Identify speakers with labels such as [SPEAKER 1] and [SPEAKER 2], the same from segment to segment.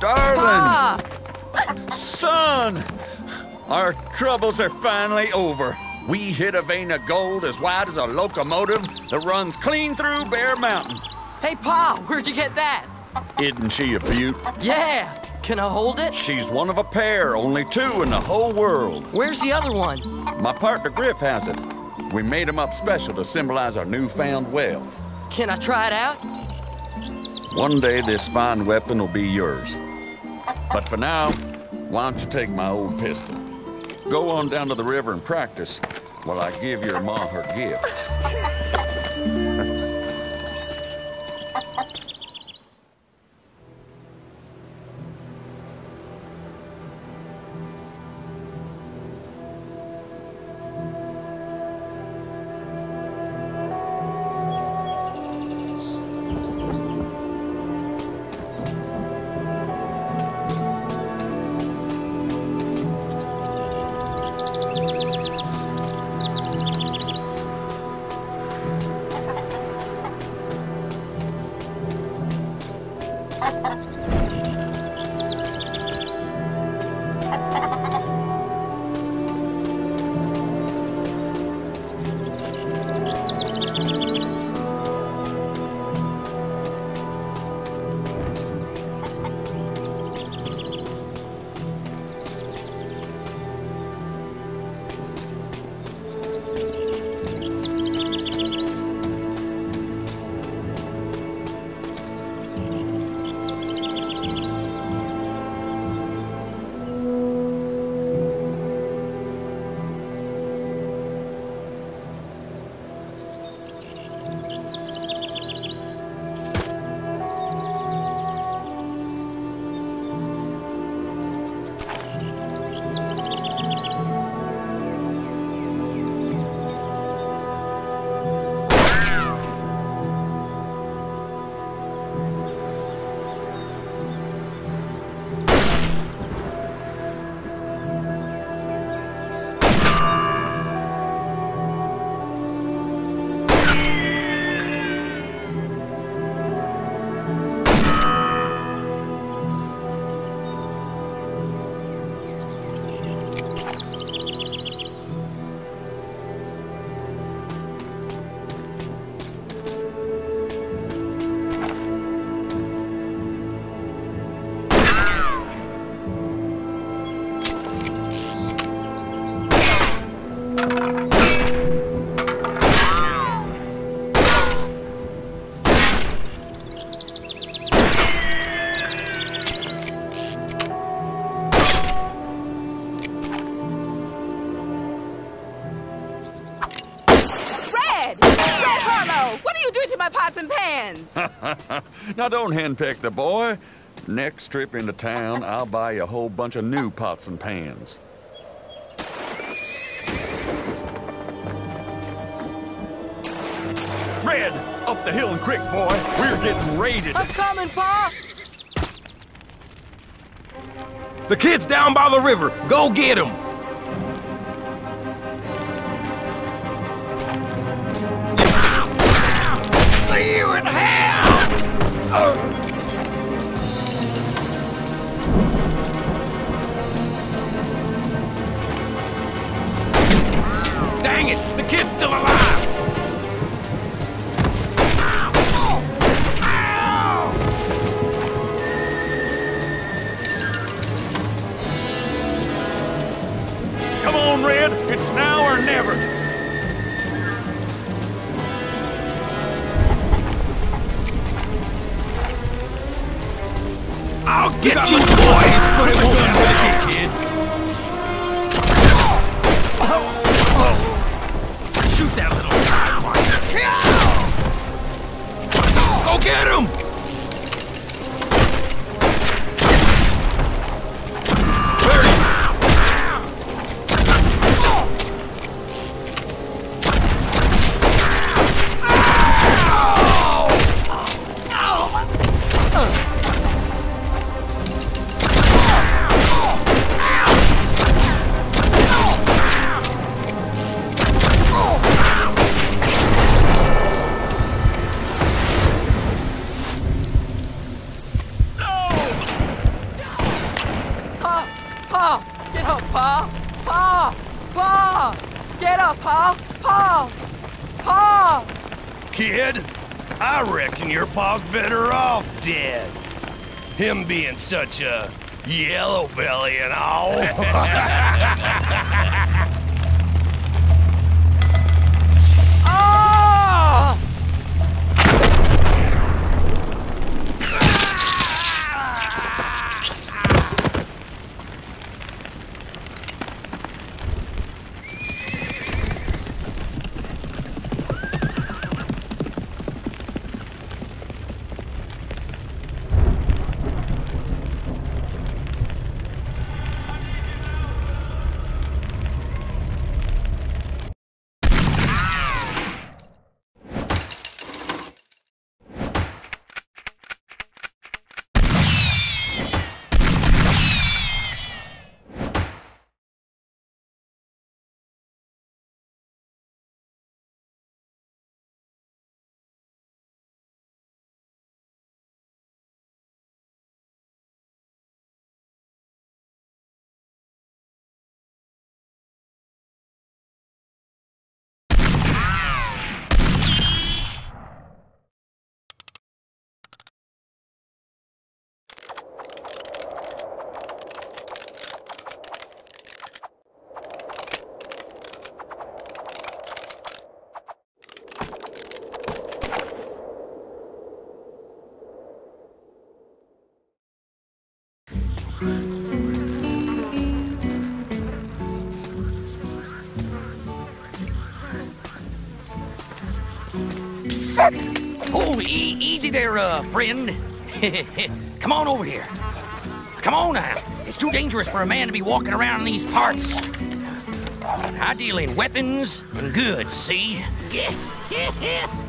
[SPEAKER 1] Darling! Son! Our troubles are finally over. We hit a vein of gold as wide as a locomotive that runs clean through Bear Mountain.
[SPEAKER 2] Hey, Pa, where'd you get that?
[SPEAKER 1] Isn't she a beaut?
[SPEAKER 2] Yeah. Can I hold it?
[SPEAKER 1] She's one of a pair, only two in the whole world.
[SPEAKER 2] Where's the other one?
[SPEAKER 1] My partner Griff has it. We made him up special to symbolize our newfound wealth.
[SPEAKER 2] Can I try it out?
[SPEAKER 1] One day this fine weapon will be yours. But for now, why don't you take my old pistol? Go on down to the river and practice while I give your ma her gifts. Now don't henpeck the boy. Next trip into town, I'll buy you a whole bunch of new pots and pans. Red, up the hill and quick, boy. We're getting raided.
[SPEAKER 2] I'm coming, Pa!
[SPEAKER 3] The kid's down by the river. Go get him. Dang it! The kid's still alive! I'll get you, boy! Shoot that little sidewalker. Go get him!
[SPEAKER 2] Up, Pa! Pa! Pa!
[SPEAKER 4] Kid, I reckon your pa's better off dead. Him being such a yellow belly and all.
[SPEAKER 5] Oh, e easy there, uh, friend. Come on over here. Come on now. It's too dangerous for a man to be walking around in these parts. I deal in weapons and goods, see?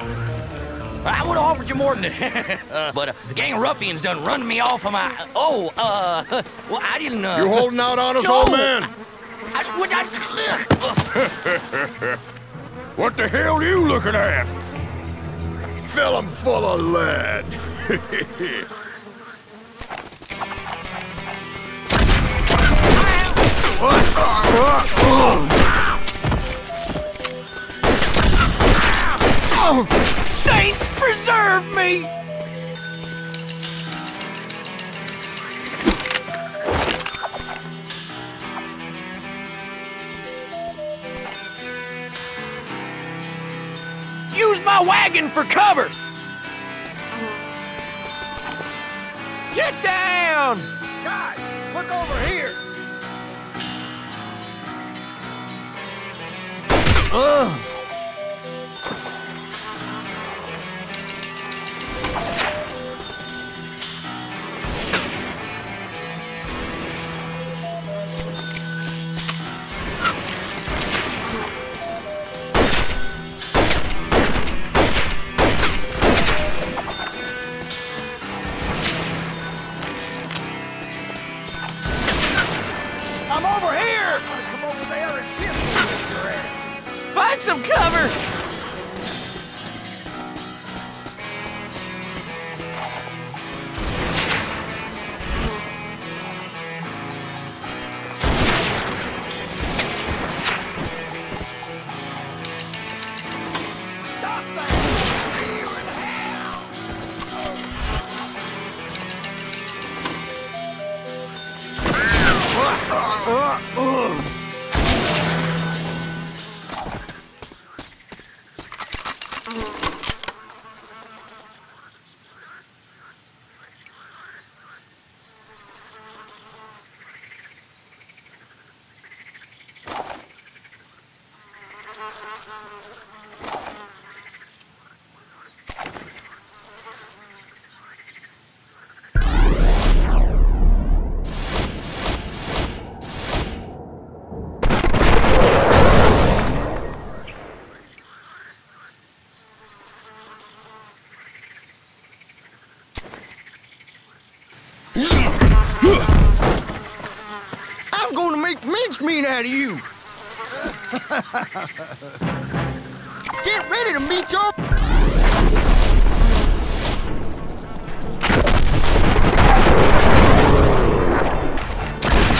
[SPEAKER 5] I would have offered you more than that. but uh, the gang of ruffians done run me off of my... Oh, uh... Well, I didn't, uh...
[SPEAKER 6] You're holding out on us,
[SPEAKER 5] No!
[SPEAKER 6] old man?
[SPEAKER 5] I, what, I.
[SPEAKER 6] What the hell are you looking at? Fill 'em full of lead.
[SPEAKER 4] Oh, saints preserve me! Use my wagon for cover!
[SPEAKER 3] Get down! Guys, look over here! I'm I'm gonna make mincemeat out of you. Get ready to meet your...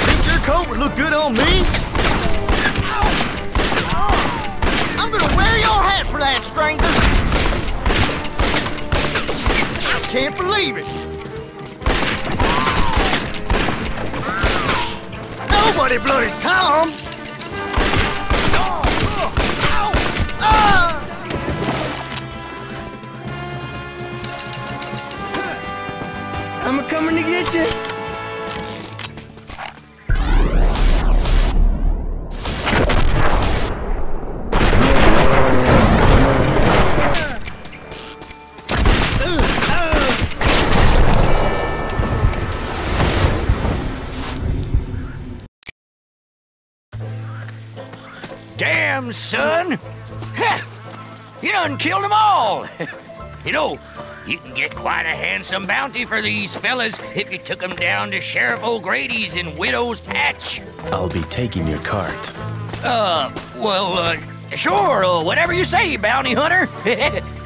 [SPEAKER 3] Think your coat would look good on me? I'm gonna wear your hat for that, stranger. I can't believe it. Nobody bloody Tom! I'm coming to get you.
[SPEAKER 5] Damn, son! You done killed them all! you know, you can get quite a handsome bounty for these fellas if you took them down to Sheriff O'Grady's in Widow's Patch.
[SPEAKER 7] I'll be taking your cart.
[SPEAKER 5] Uh, well, uh, sure, uh, whatever you say, bounty hunter.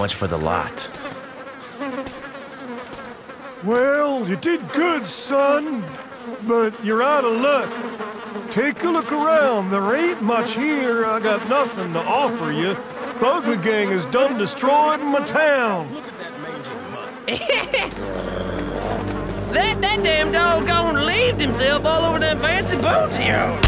[SPEAKER 7] much for the lot?
[SPEAKER 8] Well, you did good, son. But you're out of luck. Take a look around. There ain't much here. I got nothing to offer you. The Ugly Gang is done destroyed my town.
[SPEAKER 3] That, that damn doggone leaved himself all over them fancy boots here.